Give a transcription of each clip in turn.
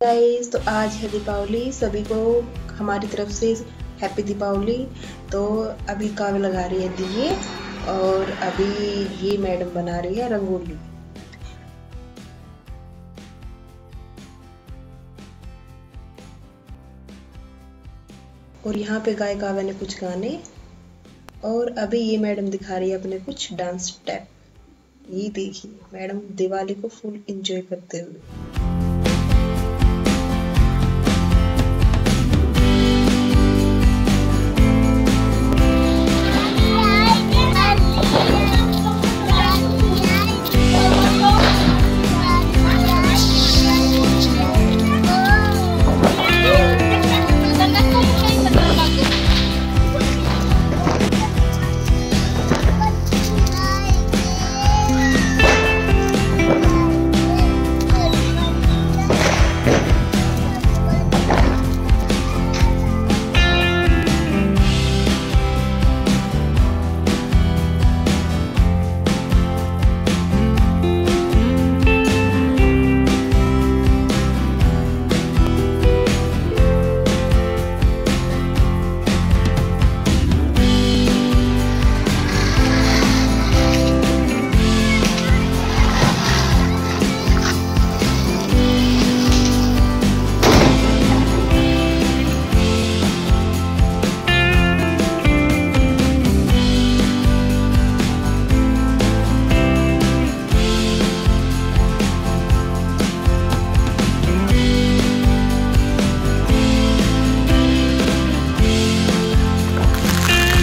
Guys तो आज है दीपावली। सभी को हमारी तरफ़ से हैप्पी दीपावली। तो अभी काव्य लगा रही है दिए और अभी ये मैडम बना रही है रंगोली। और यहाँ पे गाय काव्य ने कुछ गाने और अभी ये मैडम दिखा रही है अपने कुछ डांस स्टेप ये देखिए, मैडम दिवाली को फुल एंजॉय करते हुए।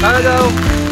Bye, though.